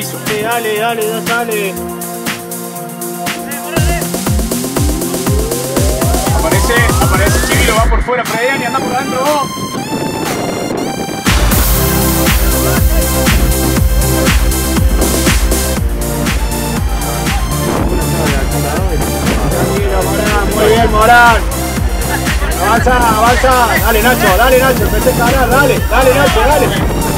Piso. Eh, sí, dale, dale. Aparece, aparece Chivilo, va por fuera, Freddy, anda por adentro. Tranquilo, Morán, muy bien, Morán. Avanza, avanza. Dale, Nacho, dale, Nacho. Empecé a ganar, dale, dale, Nacho, dale.